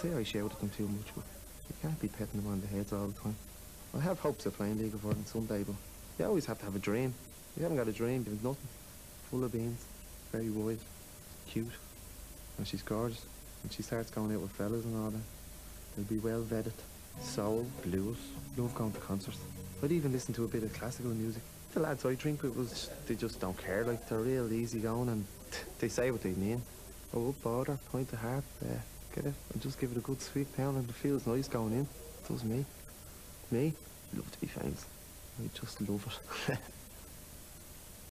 Say I shout at them too much, but you can't be petting them on the heads all the time. I have hopes of playing League of Ireland someday, but you always have to have a dream. You haven't got a dream, you've nothing. Full of beans, very wide, cute. And she's gorgeous. When she starts going out with fellas and all that, they'll be well vetted. Soul, blues, love going to concerts. I'd even listen to a bit of classical music. The lads I drink with, was, they just don't care. Like, they're real easy going and they say what they mean. Oh, bother, point of Harp, uh, get it? And just give it a good sweet pound and it feels nice going in. Does me. Me? Love to be famous. I just love it.